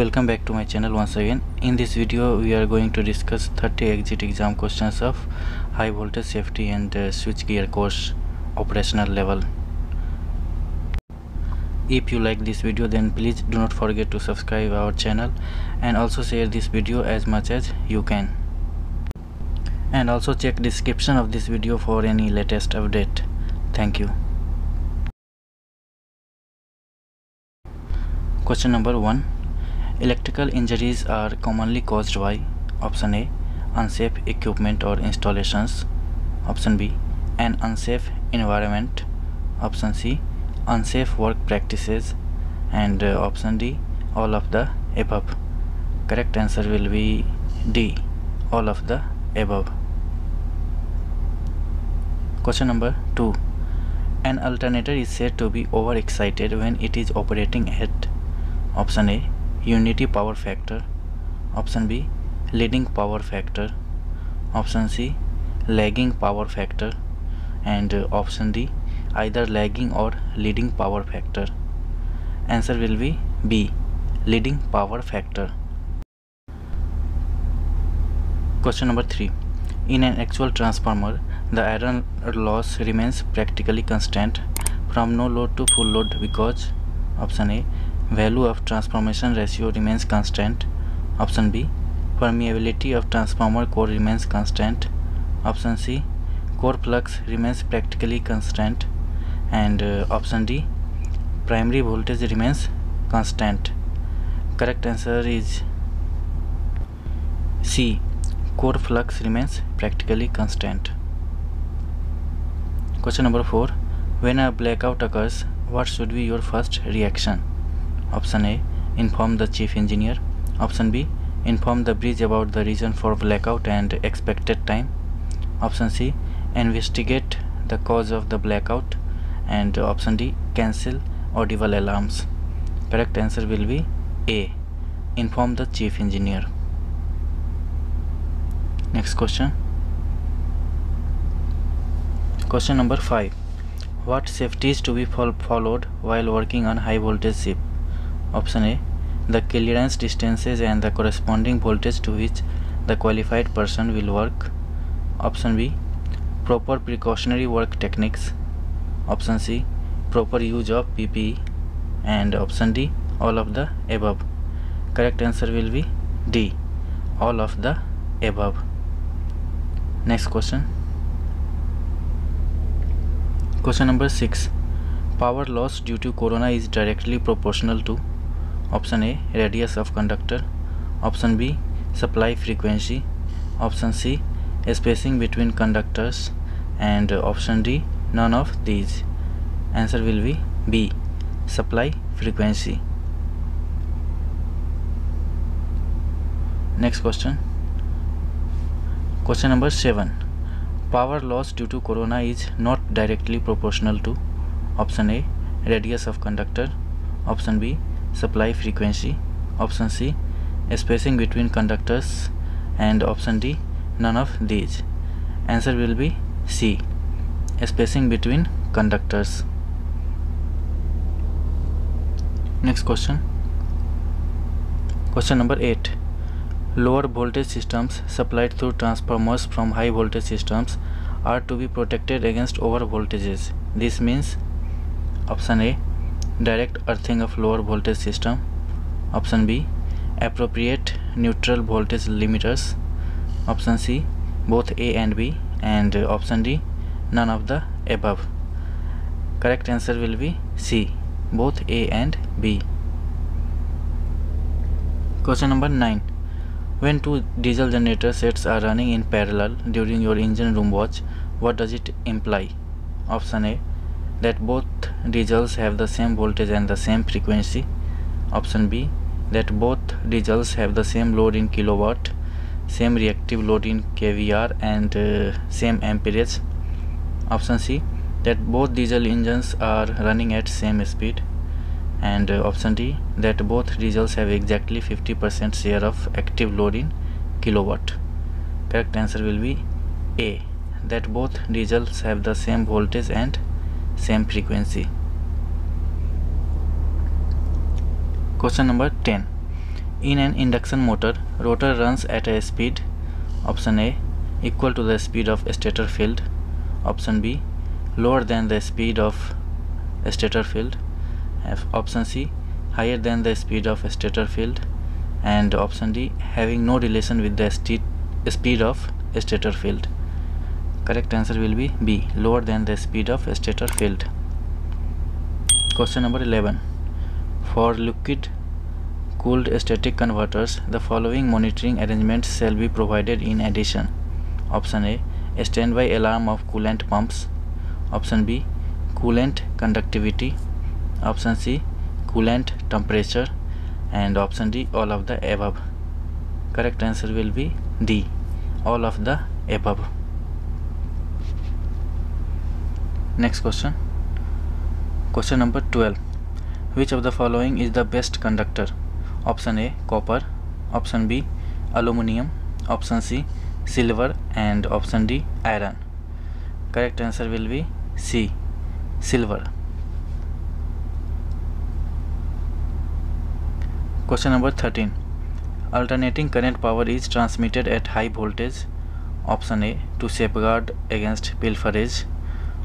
welcome back to my channel once again. In this video we are going to discuss 30 exit exam questions of high voltage safety and uh, switch gear course operational level. If you like this video then please do not forget to subscribe our channel and also share this video as much as you can. And also check description of this video for any latest update. Thank you. Question number 1 Electrical injuries are commonly caused by option A unsafe equipment or installations option B an unsafe environment option C unsafe work practices and uh, option D all of the above. Correct answer will be D all of the above. Question number 2 an alternator is said to be overexcited when it is operating at option A unity power factor option B leading power factor option C lagging power factor and uh, option D either lagging or leading power factor. Answer will be B leading power factor. Question number 3 in an actual transformer the iron loss remains practically constant from no load to full load because option A value of transformation ratio remains constant. Option b permeability of transformer core remains constant. Option c core flux remains practically constant. And uh, option d primary voltage remains constant. Correct answer is c core flux remains practically constant. Question number 4 when a blackout occurs what should be your first reaction Option A. Inform the chief engineer. Option B. Inform the bridge about the reason for blackout and expected time. Option C. Investigate the cause of the blackout. And option D. Cancel audible alarms. Correct answer will be A. Inform the chief engineer. Next question. Question number 5. What safety is to be followed while working on high voltage ship? Option A. The clearance distances and the corresponding voltage to which the qualified person will work. Option B. Proper precautionary work techniques. Option C. Proper use of PPE. And option D. All of the above. Correct answer will be D. All of the above. Next question. Question number 6. Power loss due to corona is directly proportional to option A radius of conductor. Option B supply frequency. Option C spacing between conductors. And option D none of these. Answer will be B supply frequency. Next question. Question number 7 power loss due to corona is not directly proportional to option A radius of conductor. Option B supply frequency option C spacing between conductors and option D none of these. Answer will be C spacing between conductors. Next question. Question number 8 lower voltage systems supplied through transformers from high voltage systems are to be protected against over voltages. This means option A direct earthing of lower voltage system. Option b appropriate neutral voltage limiters. Option c both a and b. And uh, option d none of the above. Correct answer will be c both a and b. Question number 9 when two diesel generator sets are running in parallel during your engine room watch what does it imply? Option a that both diesels have the same voltage and the same frequency. Option b that both diesels have the same load in kilowatt same reactive load in kVAr and uh, same amperage. Option c that both diesel engines are running at same speed. And uh, option d that both diesels have exactly 50% share of active load in kilowatt. Correct answer will be a that both diesels have the same voltage and same frequency question number 10 In an induction motor, rotor runs at a speed option A equal to the speed of stator field, option B lower than the speed of stator field, option C higher than the speed of stator field, and option D having no relation with the speed of stator field. Correct answer will be B lower than the speed of stator field. Question number 11. For liquid cooled static converters, the following monitoring arrangements shall be provided in addition. Option A. A standby alarm of coolant pumps. Option B. Coolant conductivity. Option C. Coolant temperature. And option D. All of the above. Correct answer will be D. All of the above. Next question. Question number 12. Which of the following is the best conductor? Option A copper, option B aluminum, option C silver and option D iron. Correct answer will be C silver. Question number 13. Alternating current power is transmitted at high voltage. Option A to safeguard against pilferage.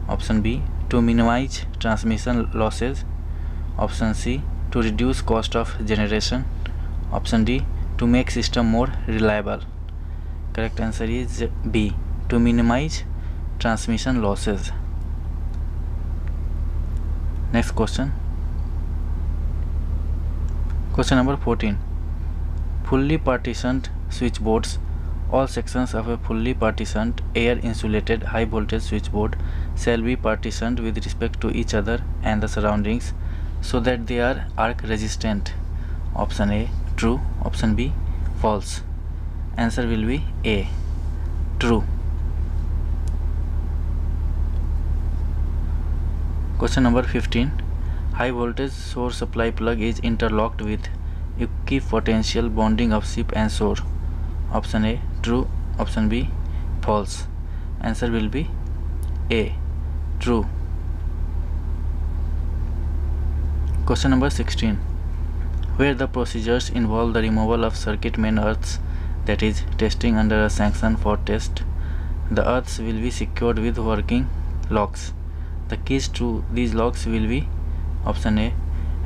Option B to minimize transmission losses. option C to reduce cost of generation. option D to make system more reliable. Correct answer is B to minimize transmission losses. Next question. Question number 14 fully partitioned switchboards all sections of a fully partitioned air insulated high voltage switchboard shall be partitioned with respect to each other and the surroundings so that they are arc resistant. Option A true, option B false. Answer will be A true. Question number 15 High voltage source supply plug is interlocked with equipotential bonding of ship and shore. Option A true, option B false. Answer will be A True. Question number 16. Where the procedures involve the removal of circuit main earths, that is, testing under a sanction for test, the earths will be secured with working locks. The keys to these locks will be option A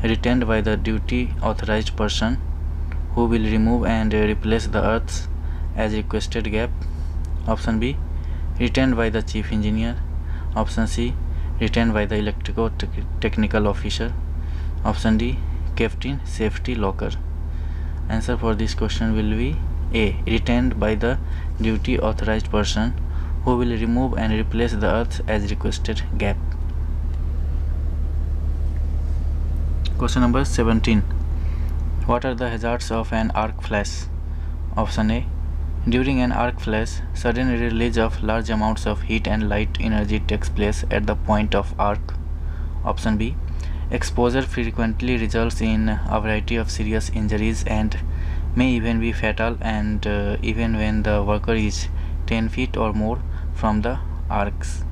retained by the duty authorized person who will remove and replace the earths as requested gap. Option B retained by the chief engineer. Option C retained by the electrical technical officer. Option D kept in safety locker. Answer for this question will be A retained by the duty authorized person who will remove and replace the earth as requested gap. Question number 17 what are the hazards of an arc flash? Option A during an arc flash, sudden release of large amounts of heat and light energy takes place at the point of arc. Option B. Exposure frequently results in a variety of serious injuries and may even be fatal and uh, even when the worker is 10 feet or more from the arcs.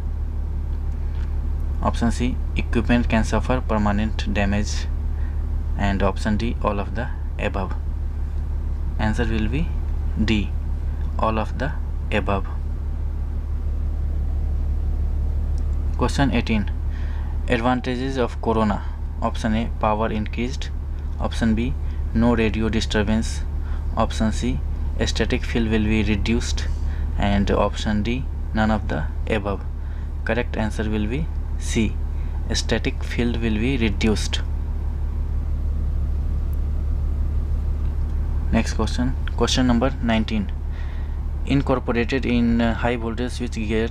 Option C. Equipment can suffer permanent damage and option D. All of the above. Answer will be D all of the above. Question 18. Advantages of corona. Option A power increased. Option B no radio disturbance. Option C static field will be reduced. And option D none of the above. Correct answer will be C. Static field will be reduced. Next question. Question number 19 incorporated in uh, high voltage switch gear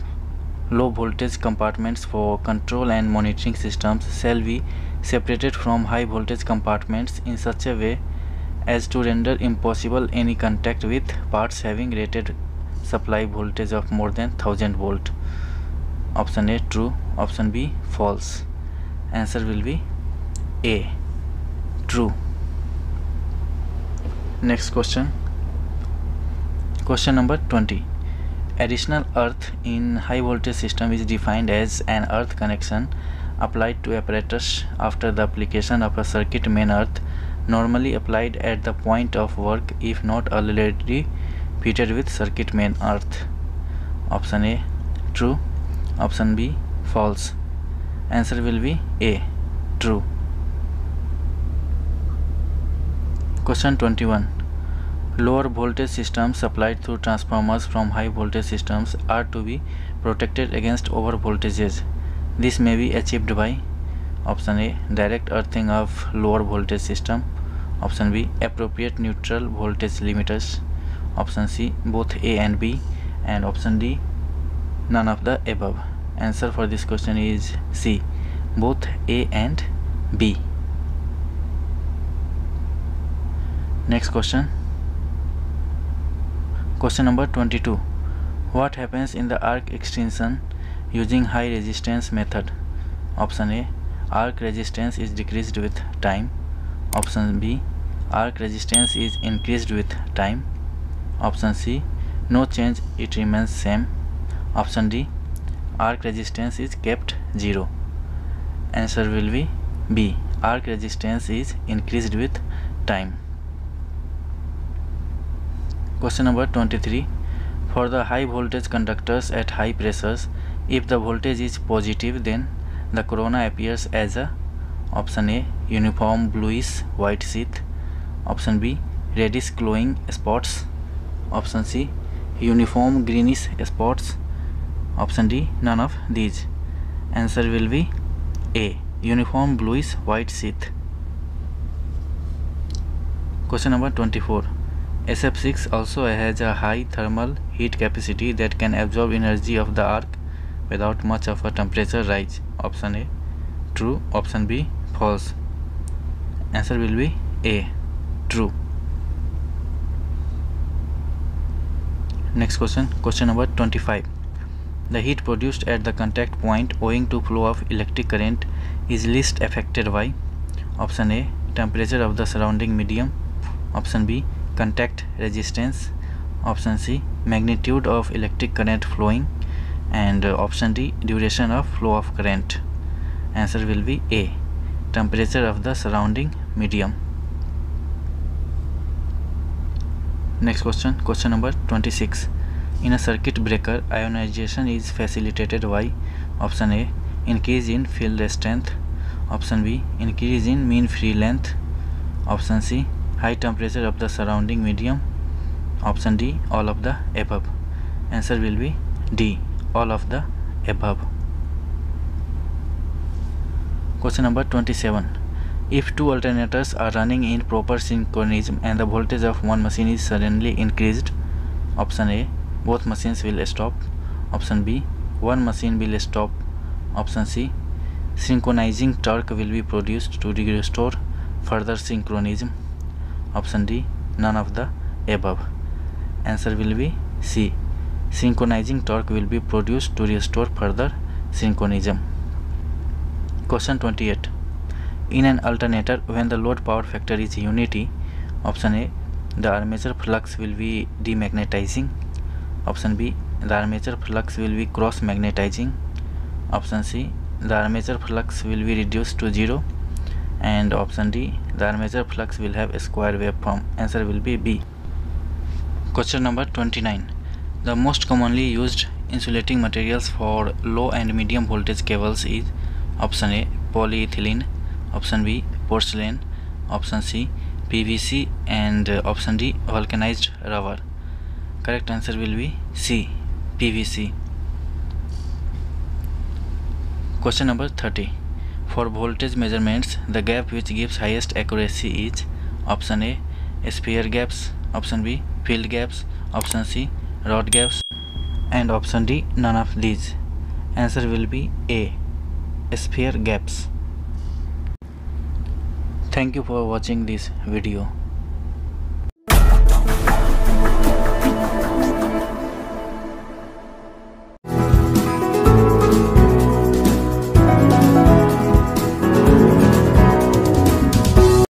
low voltage compartments for control and monitoring systems. Shall be separated from high voltage compartments in such a way as to render impossible any contact with parts having rated supply voltage of more than 1000 volt? Option a true. Option b false. Answer will be a true. Next question Question number 20. Additional earth in high voltage system is defined as an earth connection applied to apparatus after the application of a circuit main earth normally applied at the point of work if not already fitted with circuit main earth. Option a true. Option b false. Answer will be a true. Question 21 lower voltage systems supplied through transformers from high voltage systems are to be protected against over voltages. This may be achieved by option a direct earthing of lower voltage system. Option b appropriate neutral voltage limiters. Option c both a and b. And option d none of the above. Answer for this question is c both a and b. Next question question number 22 what happens in the arc extinction using high resistance method? Option a arc resistance is decreased with time. Option b arc resistance is increased with time. Option c no change it remains same. Option d arc resistance is kept zero. Answer will be b arc resistance is increased with time question number 23 for the high voltage conductors at high pressures if the voltage is positive then the corona appears as a option a uniform bluish white sheath option b reddish glowing spots. Option c uniform greenish spots. Option d none of these. Answer will be a uniform bluish white sheath question number 24 sf6 also has a high thermal heat capacity that can absorb energy of the arc without much of a temperature rise. Option a true. Option b false. Answer will be a true. Next question question number 25 the heat produced at the contact point owing to flow of electric current is least affected by option a temperature of the surrounding medium. Option b contact resistance option c magnitude of electric current flowing and uh, option d duration of flow of current answer will be a temperature of the surrounding medium next question question number 26 in a circuit breaker ionization is facilitated by option a increase in field strength option b increase in mean free length option c high temperature of the surrounding medium option d all of the above answer will be d all of the above question number 27 if two alternators are running in proper synchronism and the voltage of one machine is suddenly increased, option A, both machines will stop. Option B, one machine will stop. Option C, synchronizing torque will be produced to restore further synchronism. Option D, none of the above. Answer will be C. Synchronizing torque will be produced to restore further synchronism. Question 28 in an alternator when the load power factor is unity option a the armature flux will be demagnetizing option b the armature flux will be cross magnetizing option c the armature flux will be reduced to zero and option d the armature flux will have a square waveform. Answer will be b. Question number 29 the most commonly used insulating materials for low and medium voltage cables is option a polyethylene option B porcelain option C PVC and uh, option D vulcanized rubber. Correct answer will be C PVC question number 30 for voltage measurements the gap which gives highest accuracy is option A sphere gaps option B field gaps option C rod gaps and option D none of these answer will be A sphere gaps Thank you for watching this video.